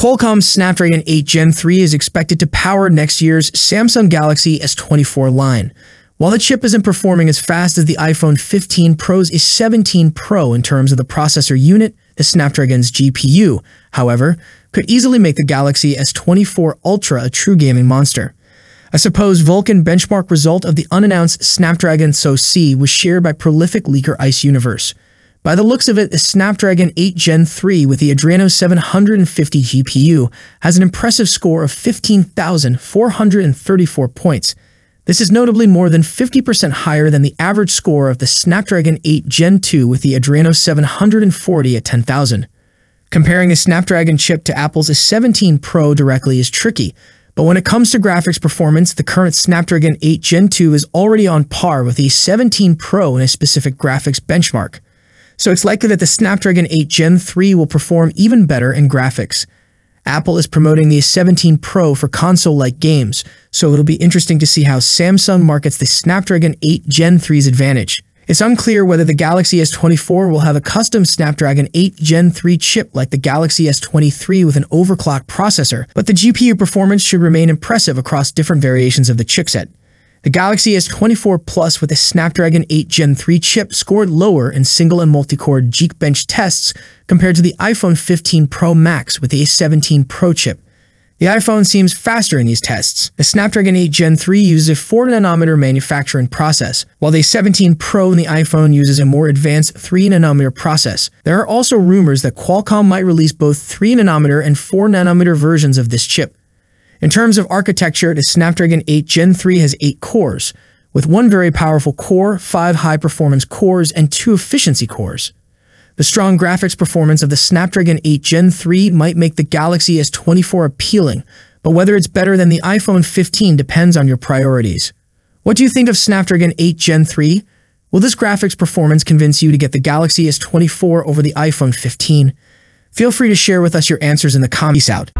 Qualcomm's Snapdragon 8 Gen 3 is expected to power next year's Samsung Galaxy S24 line. While the chip isn't performing as fast as the iPhone 15 Pro's A17 Pro in terms of the processor unit, the Snapdragon's GPU, however, could easily make the Galaxy S24 Ultra a true gaming monster. A supposed Vulkan benchmark result of the unannounced Snapdragon SoC was shared by prolific leaker Ice Universe. By the looks of it, the Snapdragon 8 Gen 3 with the Adreno 750 GPU has an impressive score of 15,434 points. This is notably more than 50% higher than the average score of the Snapdragon 8 Gen 2 with the Adreno 740 at 10,000. Comparing a Snapdragon chip to Apple's A17 Pro directly is tricky, but when it comes to graphics performance, the current Snapdragon 8 Gen 2 is already on par with the A17 Pro in a specific graphics benchmark so it's likely that the Snapdragon 8 Gen 3 will perform even better in graphics. Apple is promoting the 17 Pro for console-like games, so it'll be interesting to see how Samsung markets the Snapdragon 8 Gen 3's advantage. It's unclear whether the Galaxy S24 will have a custom Snapdragon 8 Gen 3 chip like the Galaxy S23 with an overclocked processor, but the GPU performance should remain impressive across different variations of the chipset. The Galaxy S24 Plus with a Snapdragon 8 Gen 3 chip scored lower in single and multi-core Geekbench tests compared to the iPhone 15 Pro Max with A17 Pro chip. The iPhone seems faster in these tests. The Snapdragon 8 Gen 3 uses a 4-nanometer manufacturing process, while the 17 Pro in the iPhone uses a more advanced 3-nanometer process. There are also rumors that Qualcomm might release both 3-nanometer and 4-nanometer versions of this chip. In terms of architecture, the Snapdragon 8 Gen 3 has 8 cores, with one very powerful core, 5 high-performance cores, and 2 efficiency cores. The strong graphics performance of the Snapdragon 8 Gen 3 might make the Galaxy S24 appealing, but whether it's better than the iPhone 15 depends on your priorities. What do you think of Snapdragon 8 Gen 3? Will this graphics performance convince you to get the Galaxy S24 over the iPhone 15? Feel free to share with us your answers in the comments out.